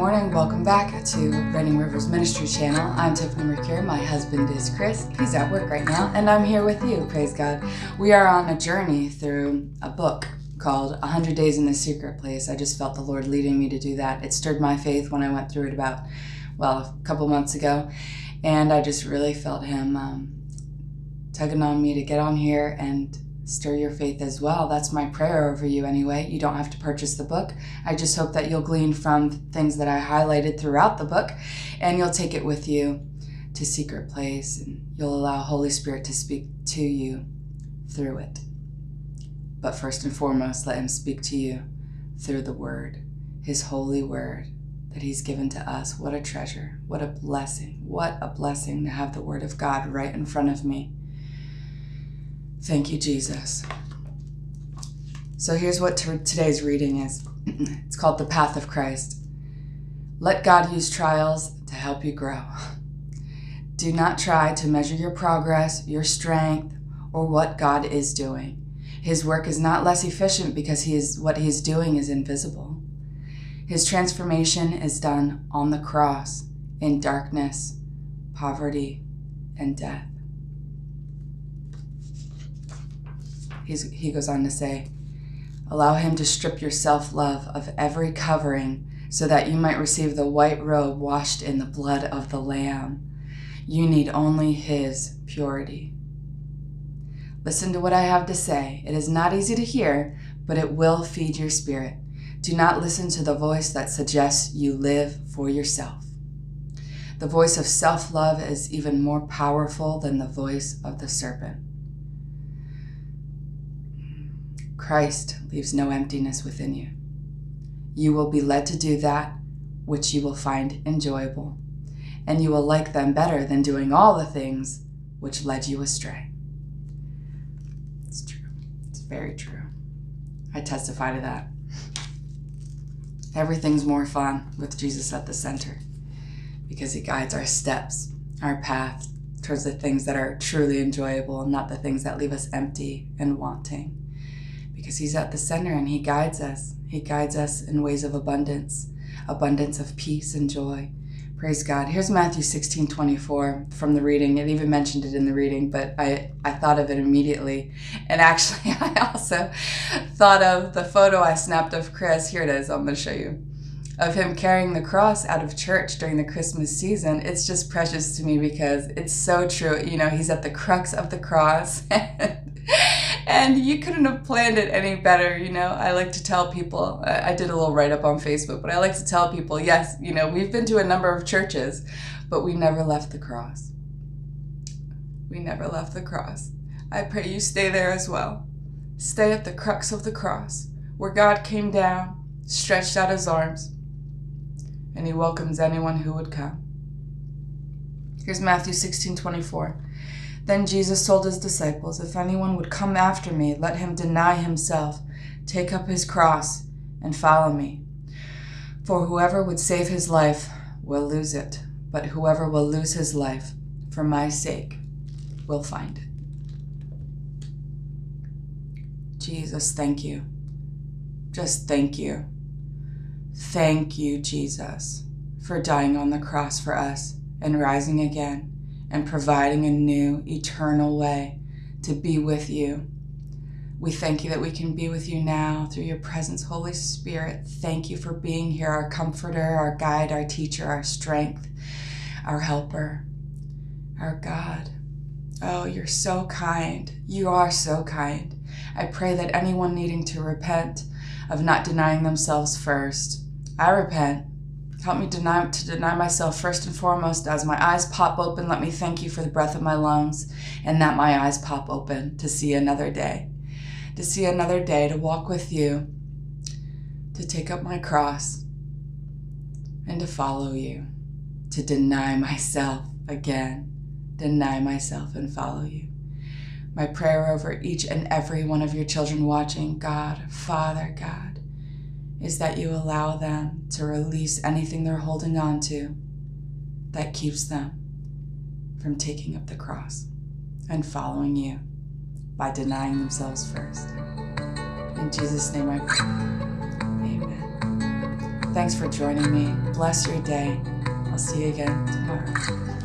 morning. Welcome back to Reigning Rivers Ministry channel. I'm Tiffany Mercure. My husband is Chris. He's at work right now, and I'm here with you. Praise God. We are on a journey through a book called 100 Days in the Secret Place. I just felt the Lord leading me to do that. It stirred my faith when I went through it about, well, a couple months ago, and I just really felt Him um, tugging on me to get on here and stir your faith as well. That's my prayer over you anyway. You don't have to purchase the book. I just hope that you'll glean from things that I highlighted throughout the book and you'll take it with you to secret place and you'll allow Holy Spirit to speak to you through it. But first and foremost, let him speak to you through the word, his holy word that he's given to us. What a treasure. What a blessing. What a blessing to have the word of God right in front of me Thank you, Jesus. So here's what today's reading is it's called The Path of Christ. Let God use trials to help you grow. Do not try to measure your progress, your strength, or what God is doing. His work is not less efficient because he is, what he is doing is invisible. His transformation is done on the cross in darkness, poverty, and death. He's, he goes on to say, Allow him to strip your self love of every covering so that you might receive the white robe washed in the blood of the Lamb. You need only his purity. Listen to what I have to say. It is not easy to hear, but it will feed your spirit. Do not listen to the voice that suggests you live for yourself. The voice of self love is even more powerful than the voice of the serpent. Christ leaves no emptiness within you. You will be led to do that which you will find enjoyable, and you will like them better than doing all the things which led you astray. It's true. It's very true. I testify to that. Everything's more fun with Jesus at the center because he guides our steps, our path towards the things that are truly enjoyable, not the things that leave us empty and wanting because He's at the center and He guides us. He guides us in ways of abundance, abundance of peace and joy. Praise God. Here's Matthew 16 24 from the reading. It even mentioned it in the reading, but I, I thought of it immediately. And actually, I also thought of the photo I snapped of Chris. Here it is. I'm going to show you. Of him carrying the cross out of church during the Christmas season. It's just precious to me because it's so true. You know, he's at the crux of the cross. and you couldn't have planned it any better. You know, I like to tell people, I did a little write up on Facebook, but I like to tell people, yes, you know, we've been to a number of churches, but we never left the cross. We never left the cross. I pray you stay there as well. Stay at the crux of the cross, where God came down, stretched out his arms, and he welcomes anyone who would come. Here's Matthew 16 24. Then Jesus told his disciples, If anyone would come after me, let him deny himself, take up his cross, and follow me. For whoever would save his life will lose it, but whoever will lose his life for my sake will find it. Jesus, thank you. Just thank you. Thank you, Jesus, for dying on the cross for us and rising again and providing a new, eternal way to be with you. We thank you that we can be with you now through your presence, Holy Spirit. Thank you for being here, our comforter, our guide, our teacher, our strength, our helper, our God. Oh, you're so kind. You are so kind. I pray that anyone needing to repent of not denying themselves first, I repent Help me deny, to deny myself first and foremost. As my eyes pop open, let me thank you for the breath of my lungs and that my eyes pop open to see another day. To see another day, to walk with you, to take up my cross, and to follow you. To deny myself again, deny myself and follow you. My prayer over each and every one of your children watching, God, Father, God is that you allow them to release anything they're holding on to that keeps them from taking up the cross and following you by denying themselves first. In Jesus' name I pray. Amen. Thanks for joining me. Bless your day. I'll see you again tomorrow.